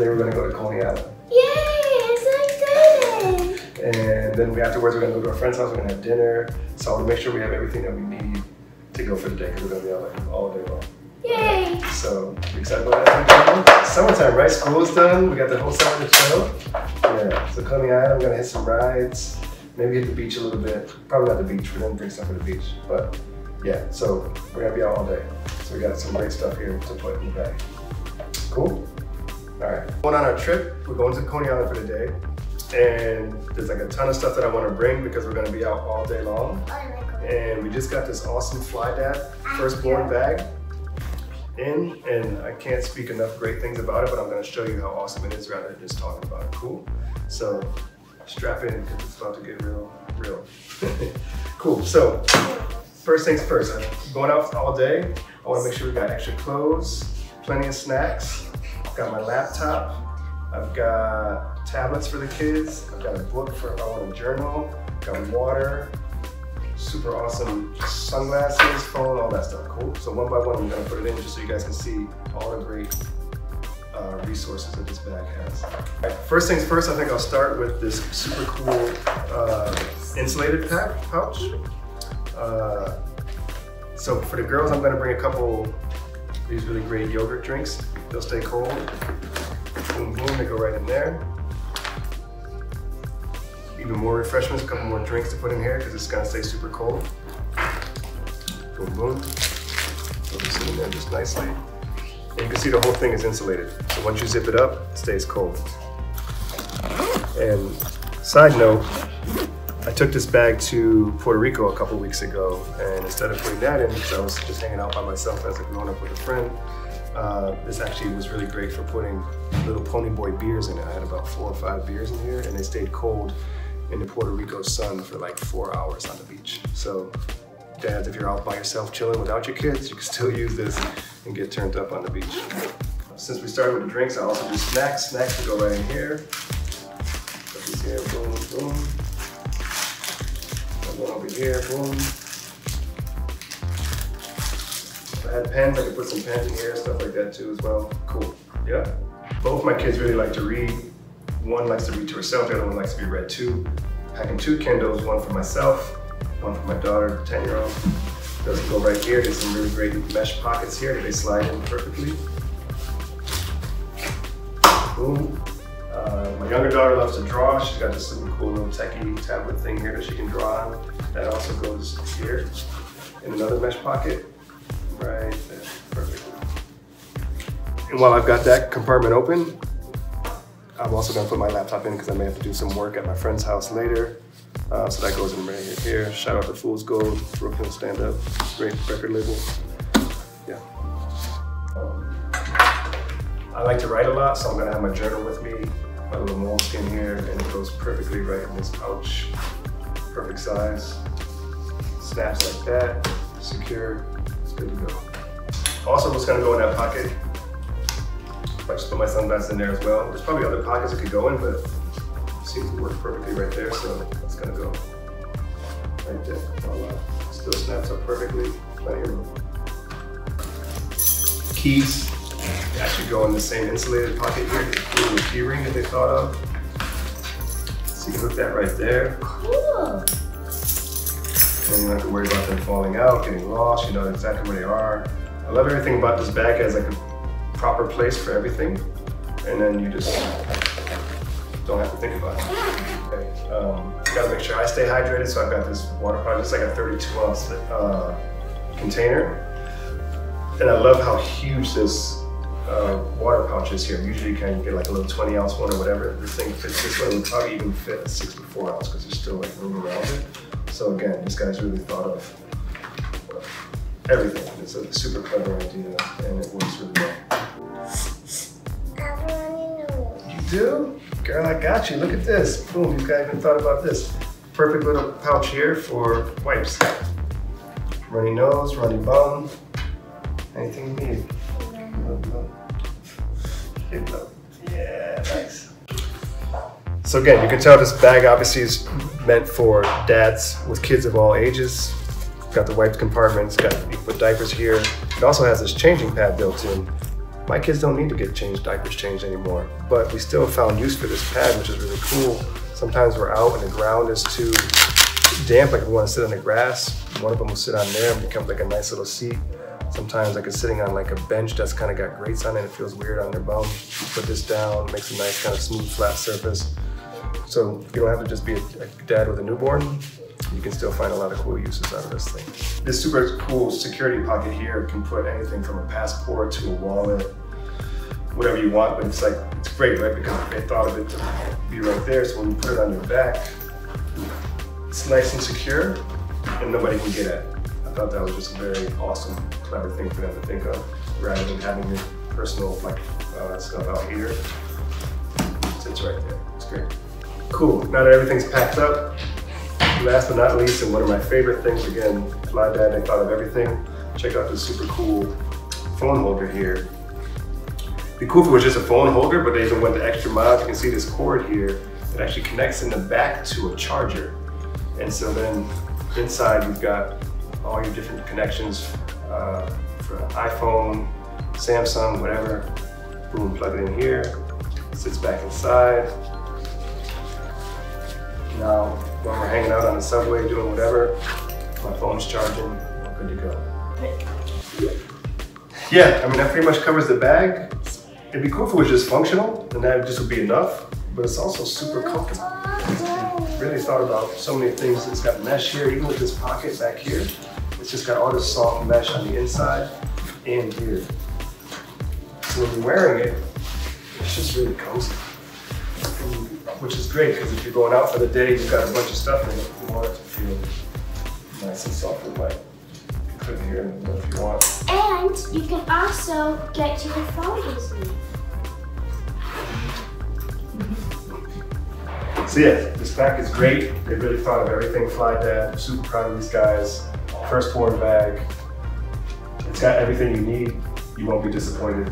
Today we're gonna go to Coney Island. Yay! So! And then we, afterwards we're gonna go to a friend's house, we're gonna have dinner. So I wanna make sure we have everything that we need to go for the day because we're gonna be out like all day long. Yay! So excited about that? Summertime, right? School is done. We got the whole summer to chill. Yeah. So Coney Island, I'm gonna hit some rides. Maybe hit the beach a little bit. Probably not the beach. We didn't bring stuff for the beach, but yeah. So we're gonna be out all day. So we got some great stuff here to put in the bag. Cool. All right. Going on our trip. We're going to Coney Island for the day, and there's like a ton of stuff that I want to bring because we're gonna be out all day long. And we just got this awesome Fly Dad firstborn bag in, and I can't speak enough great things about it, but I'm gonna show you how awesome it is rather than just talking about it. Cool? So strap in because it's about to get real, real. cool. So first things first, I'm going out all day. I wanna make sure we got extra clothes, plenty of snacks. I've got my laptop. I've got tablets for the kids. I've got a book for I want journal. Got water, super awesome sunglasses, phone, all that stuff. Cool. So one by one, I'm gonna put it in just so you guys can see all the great uh, resources that this bag has. Right, first things first, I think I'll start with this super cool uh, insulated pack pouch. Uh, so for the girls, I'm gonna bring a couple these really great yogurt drinks. They'll stay cold. Boom, boom, they go right in there. Even more refreshments, a couple more drinks to put in here because it's gonna stay super cold. Boom, boom. So this in there just nicely. And you can see the whole thing is insulated. So once you zip it up, it stays cold. And side note, I took this bag to Puerto Rico a couple weeks ago, and instead of putting that in, because I was just hanging out by myself as a grown up with a friend, uh, this actually was really great for putting little Pony Boy beers in it. I had about four or five beers in here, and they stayed cold in the Puerto Rico sun for like four hours on the beach. So, dads, if you're out by yourself chilling without your kids, you can still use this and get turned up on the beach. Since we started with the drinks, I also do snacks. Snacks will go right in here. Here, boom, boom. One over here, boom. If I had pens, I could put some pens in here, stuff like that too as well. Cool, yeah. Both my kids really like to read. One likes to read to herself, the other one likes to be read to. Packing two Kindles, one for myself, one for my daughter, 10 year old. Those go right here. There's some really great mesh pockets here that they slide in perfectly. Boom. Uh, my younger daughter loves to draw. She's got this super cool little techie tablet thing here that she can draw on. That also goes here in another mesh pocket. Right there, perfect. And while I've got that compartment open, I'm also gonna put my laptop in because I may have to do some work at my friend's house later. Uh, so that goes in right here. Shout out to Fool's Gold, Brooklyn Stand Up, great record label. Yeah. I like to write a lot, so I'm gonna have my journal with me, my little moleskin here, and it goes perfectly right in this pouch. Perfect size. Snaps like that, secure, it's good to go. Also, what's gonna go in that pocket, I just put my sunglasses in there as well. There's probably other pockets it could go in, but it seems to work perfectly right there, so it's gonna go right there. Oh, Voila. Still snaps up perfectly, plenty of room. Keys, that should go in the same insulated pocket here, the key ring that they thought of. So you hook that right there. Cool. And you don't have to worry about them falling out, getting lost, you know exactly where they are. I love everything about this bag, has like a proper place for everything. And then you just don't have to think about it. Okay. Um, gotta make sure I stay hydrated, so I've got this water pouch. It's like a 32 ounce uh, container. And I love how huge this uh, water pouches here. Usually you can get like a little 20 ounce one or whatever. This thing fits this one. It would probably even fit a 64 ounce because there's still like room around it. So again, this guy's really thought of everything. It's a super clever idea and it works really well. You do? Girl, I got you. Look at this. Boom, you guys even thought about this. Perfect little pouch here for wipes. Runny nose, runny bum, anything you need. Love. Yeah. So again, you can tell this bag obviously is meant for dads with kids of all ages. Got the wiped compartments, got you put diapers here. It also has this changing pad built in My kids don't need to get changed diapers changed anymore, but we still found use for this pad, which is really cool. Sometimes we're out and the ground is too damp, like we want to sit on the grass. One of them will sit on there and become like a nice little seat. Sometimes like it's sitting on like a bench that's kind of got grates on it. It feels weird on your bum. Put this down, makes a nice kind of smooth, flat surface. So you don't have to just be a, a dad with a newborn. You can still find a lot of cool uses out of this thing. This super cool security pocket here can put anything from a passport to a wallet, whatever you want, but it's like, it's great, right? Because they thought of it to be right there. So when you put it on your back, it's nice and secure and nobody can get at it. I thought that was just a very awesome, clever thing for them to think of, rather than having your personal like uh, stuff out here. It sits right there. It's great. Cool. Now that everything's packed up, last but not least, and one of my favorite things again, my dad, they thought of everything. Check out this super cool phone holder here. Be cool was just a phone holder, but they even went the extra mile. You can see this cord here. It actually connects in the back to a charger. And so then inside you've got all your different connections uh, for iPhone, Samsung, whatever. Boom, plug it in here. Sits back inside. Now, when we're hanging out on the subway doing whatever, my phone's charging, I'm good to go. Yeah, I mean, that pretty much covers the bag. It'd be cool if it was just functional, and that just would be enough, but it's also super comfortable. Really thought about so many things. It's got mesh here, even with this pocket back here. It's just got all this soft mesh on the inside and here. So when you're wearing it, it's just really cozy. Which is great, because if you're going out for the day, you've got a bunch of stuff in it. You want it to feel nice and soft and light. You can put it here if you want. And you can also get your phone easily. So yeah, this pack is great. They really thought of everything Fly Dad. I'm super proud of these guys. First Firstborn bag. It's got everything you need. You won't be disappointed.